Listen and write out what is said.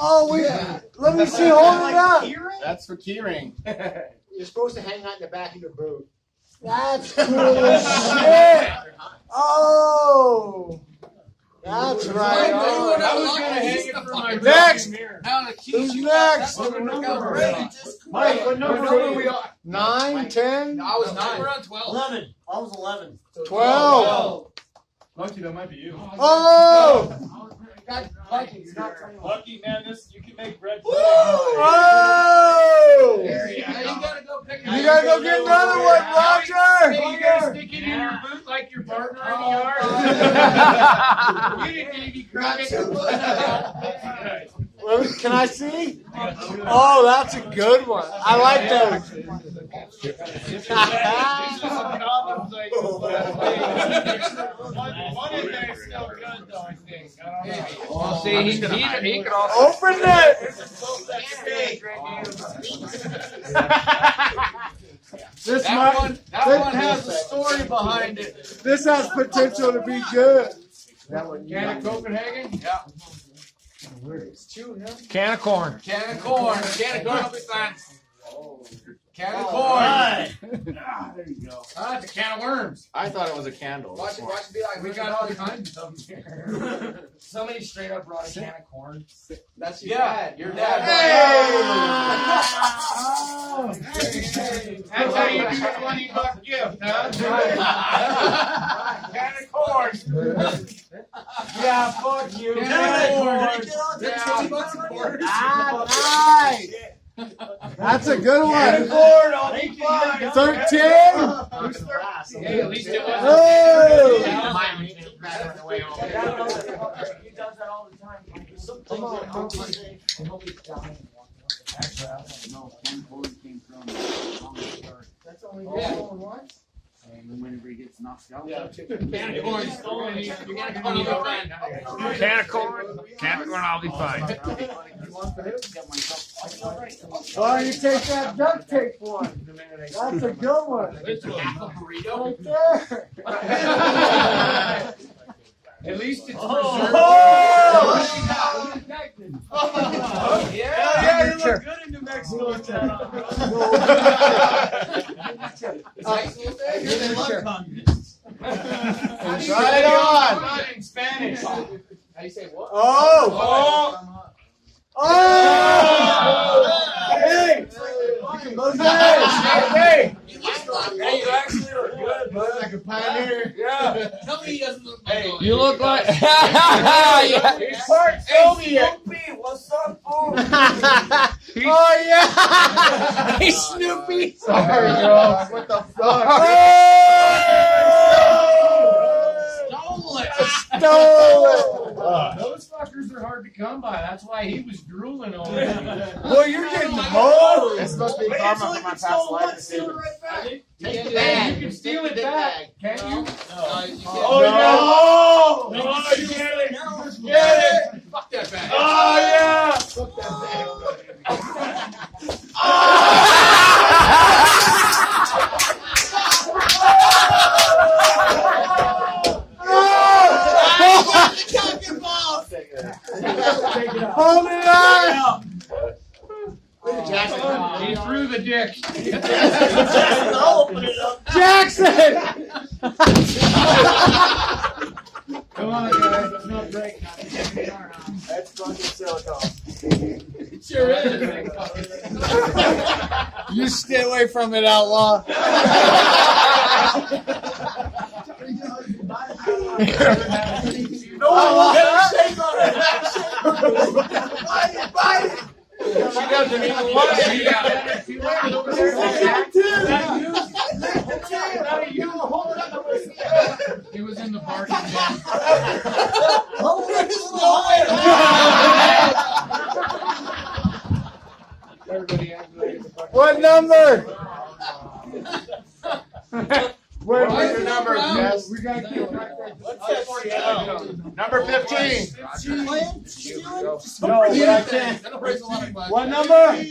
Oh, we. Let me see. Hold it up. That's for keyring. You're supposed to hang out in the back of your boot. That's cool as shit. Oh. That's right. I on. was gonna hang it for my Next. mirror. Who's next? Mike, what number are we on? Nine, ten, I was nine. We're on twelve. Eleven. I was eleven. twelve. Lucky, that might be you. Oh. Lucky, you're not turning one. Lucky, man, this you can make bread. Oh. There you go. You gotta go pick You gotta go get another one, Roger. Hey, you gotta stick it in your boot like your partner in the yard. you didn't Davy Crockett. Well, Can I see? Oh, that's a good one. I like those. Well, see, he, he, he could also. Open it. This That might, one, that this one has a story behind it. this has potential to be good. Can of Copenhagen? Yeah. It's two, no? Can of corn. Can of corn. Can of corn will be fine. Can of corn. Right. there you go. Ah, it's a can of worms. I thought it was a candle. Watch it, watch it be like, We got all kinds of them here. Somebody straight up brought a can of corn. That's your Yeah, dad. your dad. Hey. That's how you do a twenty buck gift, huh? Can of corn. Yeah, fuck you. Can of corn. Yeah. Ah, nice. That's a good one. Board on the five. Thirteen. Hey, at least it wasn't. Oh. He does that all the time. Some things that help you. That's only Yeah. going once? Whenever he gets knocked out. Can of corn. You can of corn, you'll be fine. Can of corn. Can of corn, I'll be fine. Why don't you take that duct tape one? That's a good one. Half a burrito. Right there. At least it's Oh! oh! Yeah. Yeah, you look good in New Mexico. Here they love communists. Right on. In Spanish. How you say what? Oh! Oh! Oh! Hey! Hey! Hey, you actually look good, bud. Like a pioneer. Yeah. Tell me he doesn't look like Hey, You look like. He's part Soviet. Snoopy, what's up, fool? Oh yeah! He's Snoopy. Sorry, girls. What the fuck? Stole it. Stole it. Those fuckers are hard to come by. That's why he was drooling over there. Boy, you're getting hosed. It's supposed to be karma for my past life decisions. Take the bag. you can steal it back, can't you? No, you can't. Oh, No, you get Jackson. He threw the dick. I'll open it up. Jackson! Come on, guys. Let's not break. That's fucking silicone. It sure is. You stay away from it, outlaw. No, get a shake on it. Bite it, bite it. She doesn't even want it. She got it. She went over there. That you? That you? He was in the parking bin. Everybody acts like it's a fucking- What number? Where, Why is your number, around? Jess? We gotta get right there. What's that Number 15. No, but I can't. That'll raise a lot of questions. What number?